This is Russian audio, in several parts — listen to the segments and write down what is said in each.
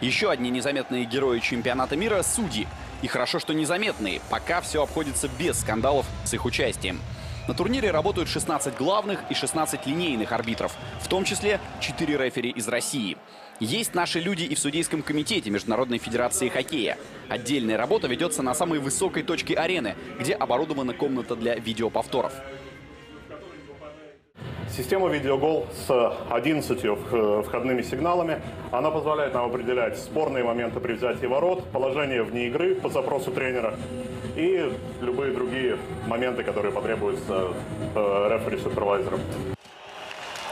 Еще одни незаметные герои чемпионата мира – судьи. И хорошо, что незаметные. Пока все обходится без скандалов с их участием. На турнире работают 16 главных и 16 линейных арбитров, в том числе 4 рефери из России. Есть наши люди и в судейском комитете Международной Федерации Хоккея. Отдельная работа ведется на самой высокой точке арены, где оборудована комната для видеоповторов. Система видеогол с 11 вх- входными сигналами. Она позволяет нам определять спорные моменты при взятии ворот, положение вне игры по запросу тренера и любые другие моменты, которые потребуются э, рефери-супервайзером.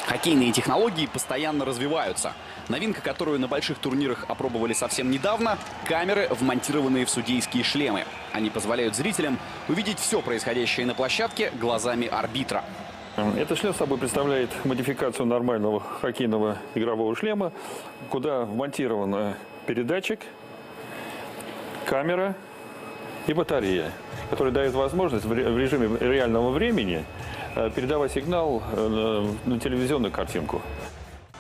Хоккейные технологии постоянно развиваются. Новинка, которую на больших турнирах опробовали совсем недавно – камеры, вмонтированные в судейские шлемы. Они позволяют зрителям увидеть все происходящее на площадке глазами арбитра. Этот шлем собой представляет модификацию нормального хоккейного игрового шлема, куда вмонтирован э, передатчик, камера и батарея, который дает возможность в режиме реального времени э, передавать сигнал э, на телевизионную картинку.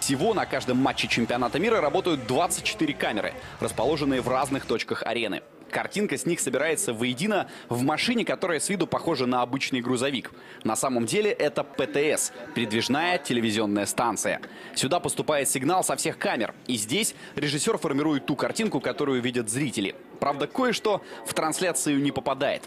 Всего на каждом матче чемпионата мира работают 24 камеры, расположенные в разных точках арены. Картинка с них собирается воедино в машине, которая с виду похожа на обычный грузовик. На самом деле это ПТС – передвижная телевизионная станция. Сюда поступает сигнал со всех камер. И здесь режиссер формирует ту картинку, которую видят зрители. Правда, кое-что в трансляцию не попадает.